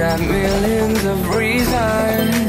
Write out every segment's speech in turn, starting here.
Got millions of reasons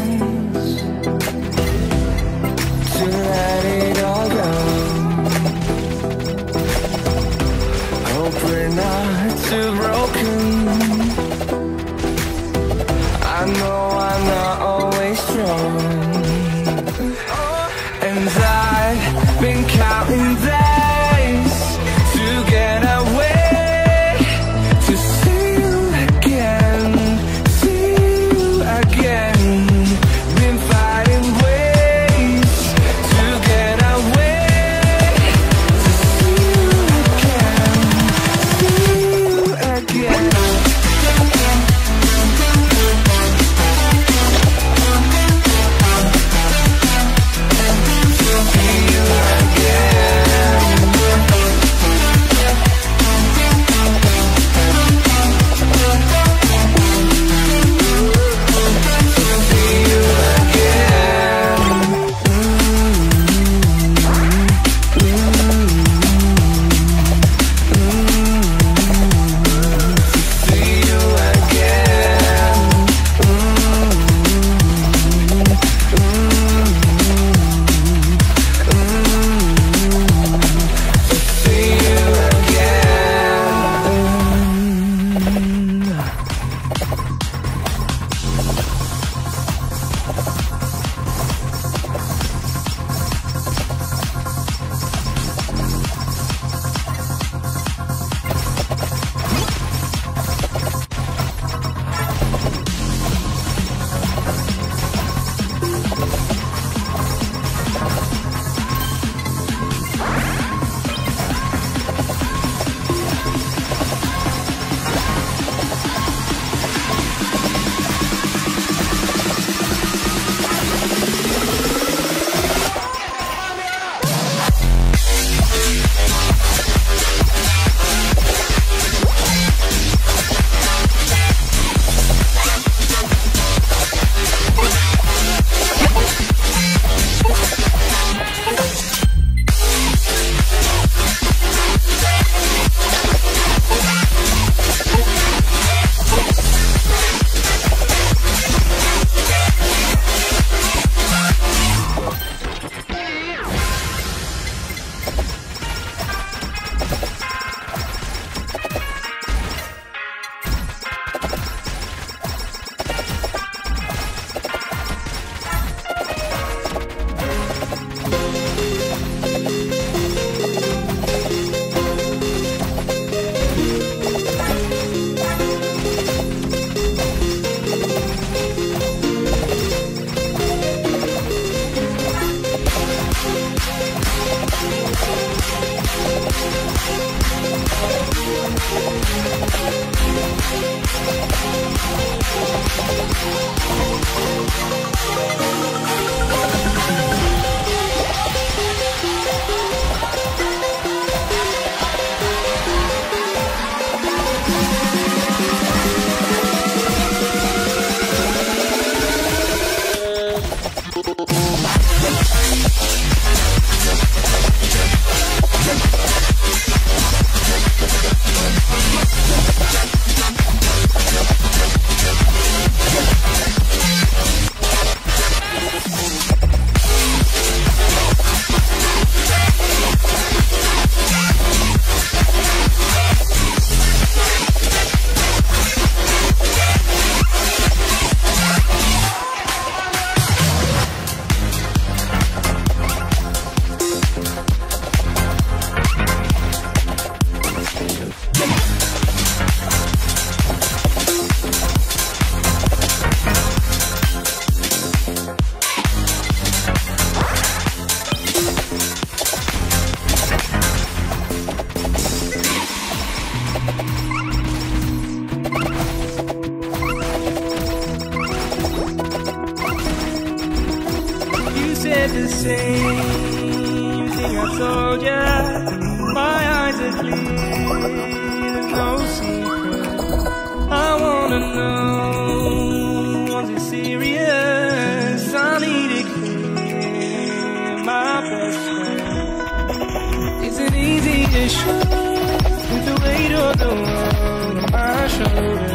with the weight of the world on my shoulders.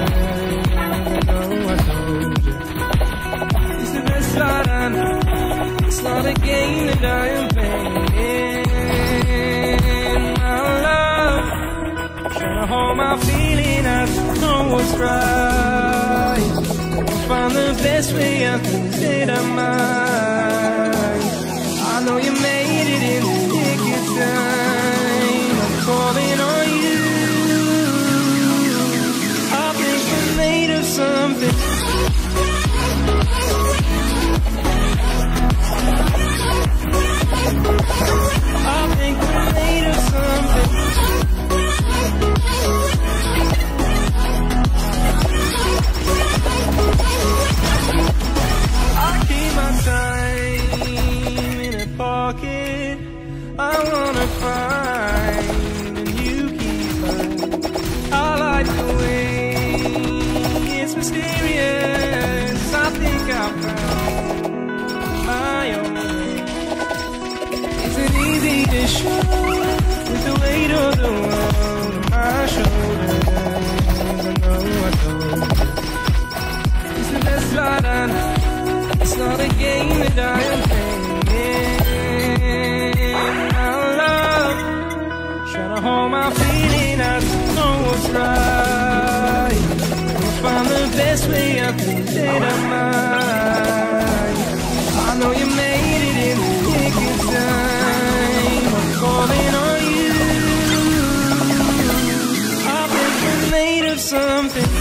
I know I told you. It's the I not a game that I am playing. My love, trying to hold my feeling. I know what's right. I'll find the best way out things that I might. I know you made something. I. I keep my time in a pocket. I wanna find of the world on my shoulders? I know I told. It's best I know. Not a game that I am playing. My love, trying to hold my feeling. I know what's right. We'll find the best way out things that I might. I know you made something.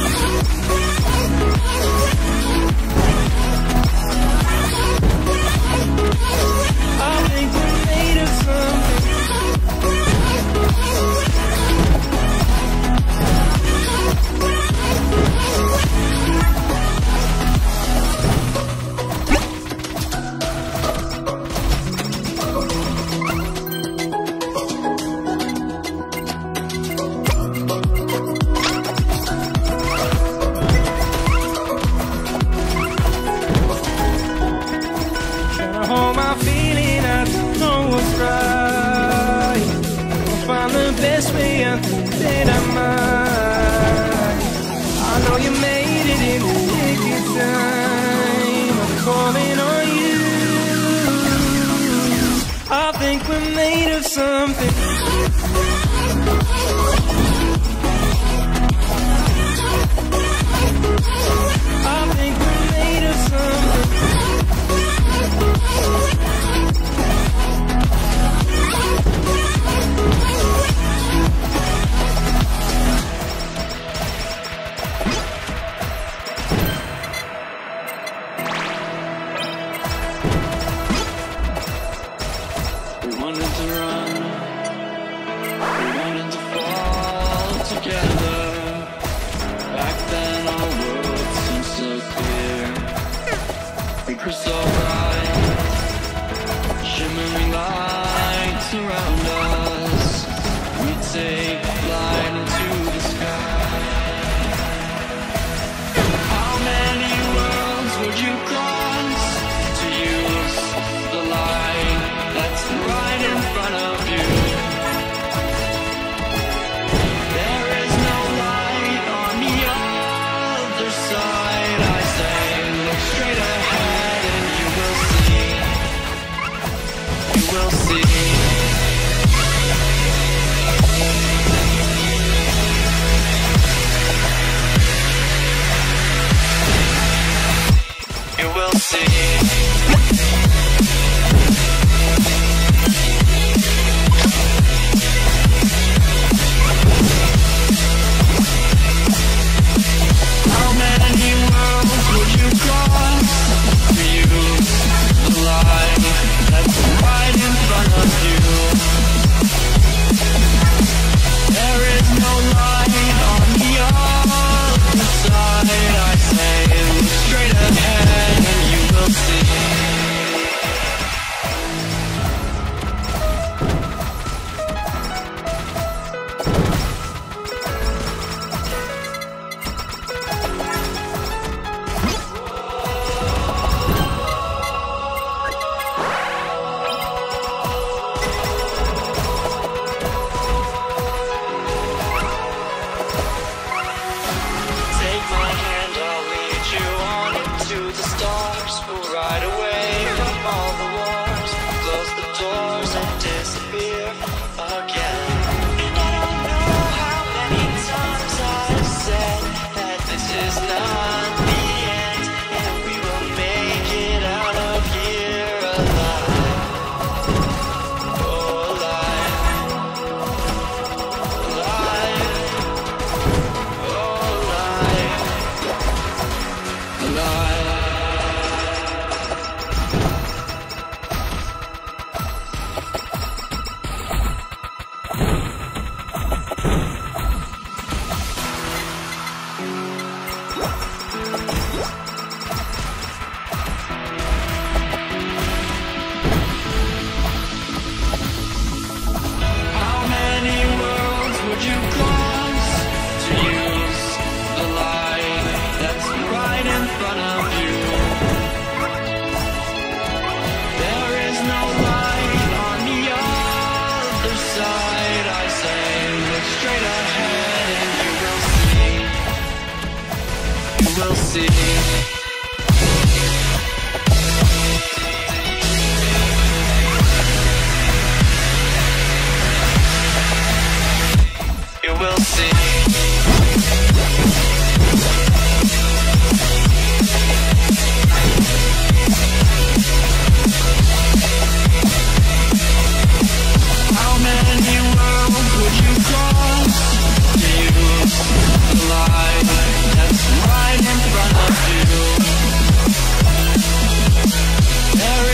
There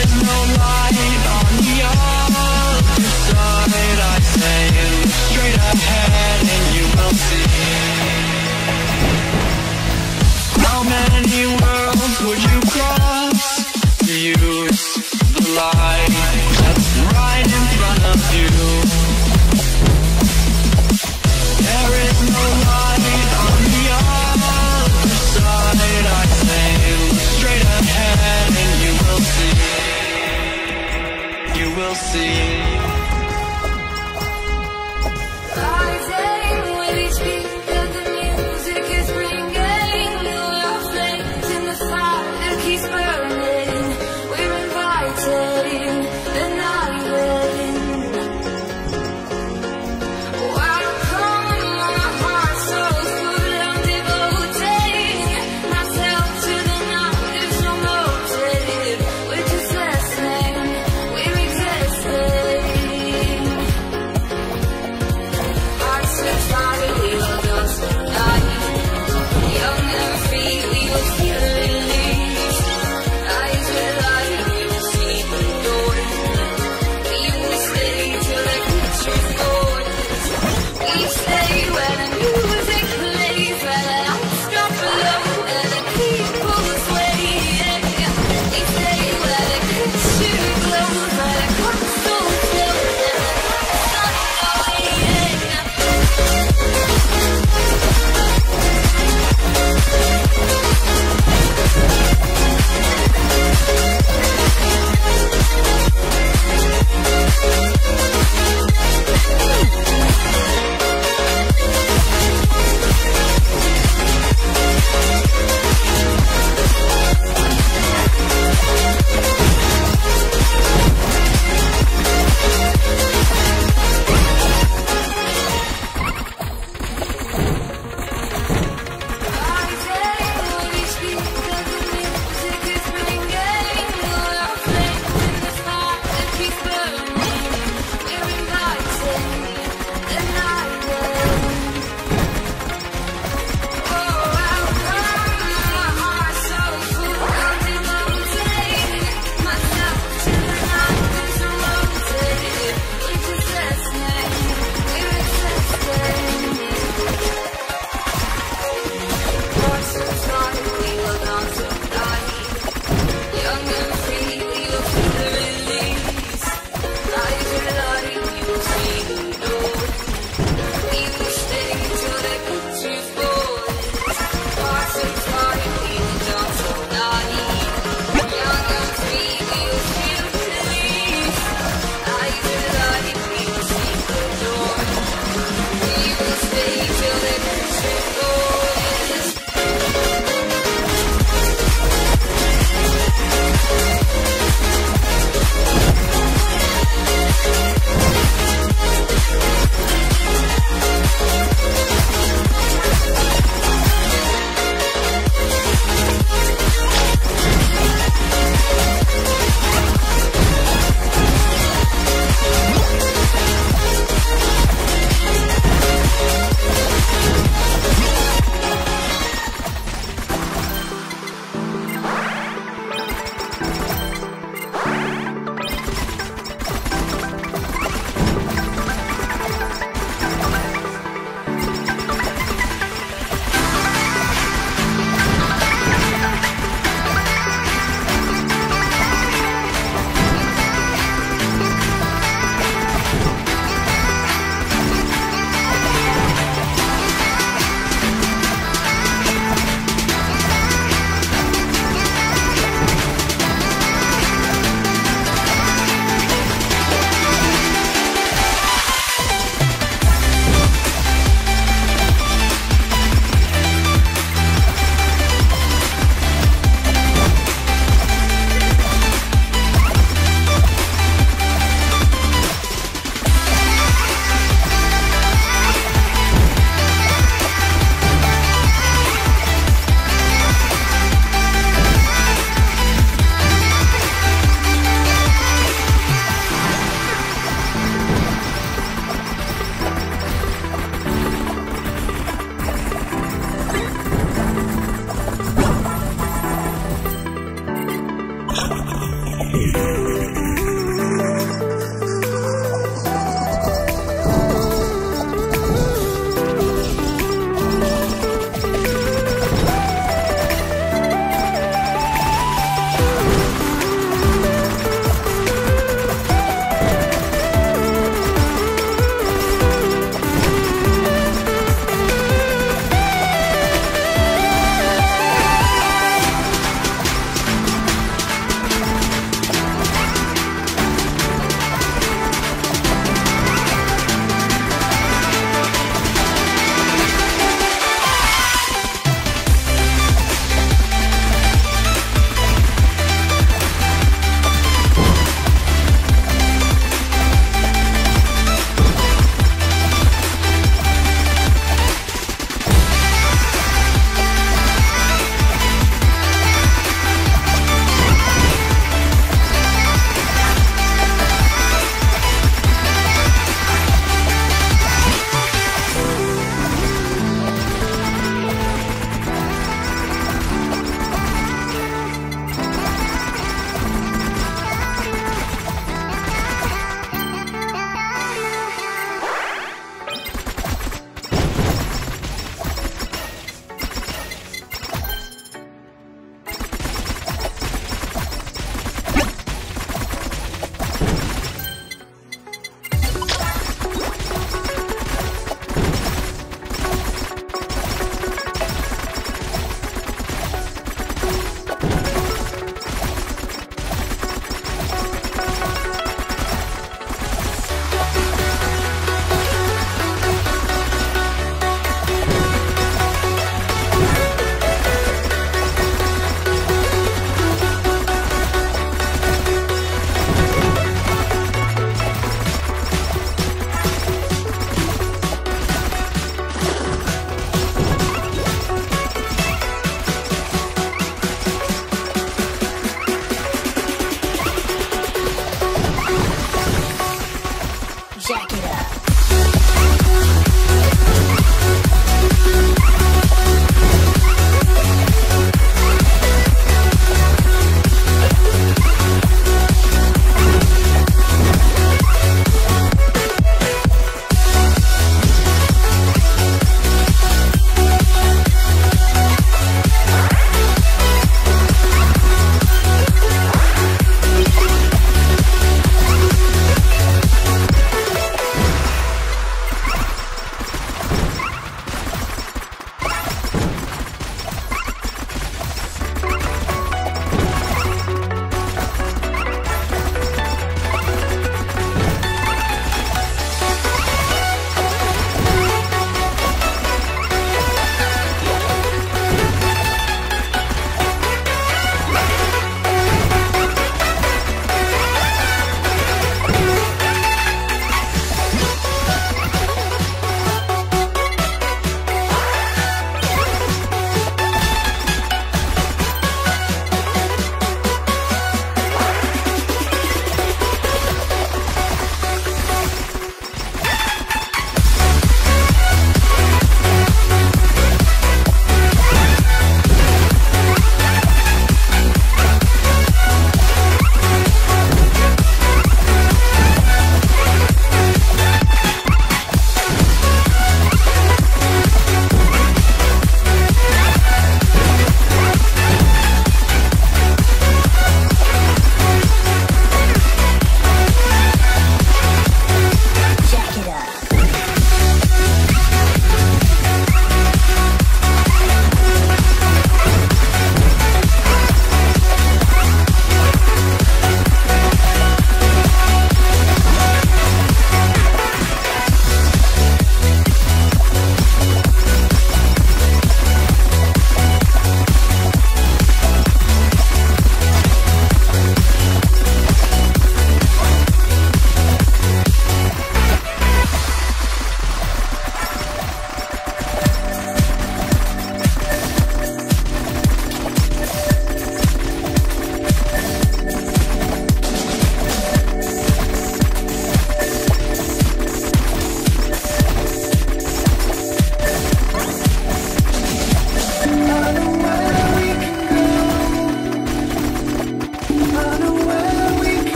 is no light see.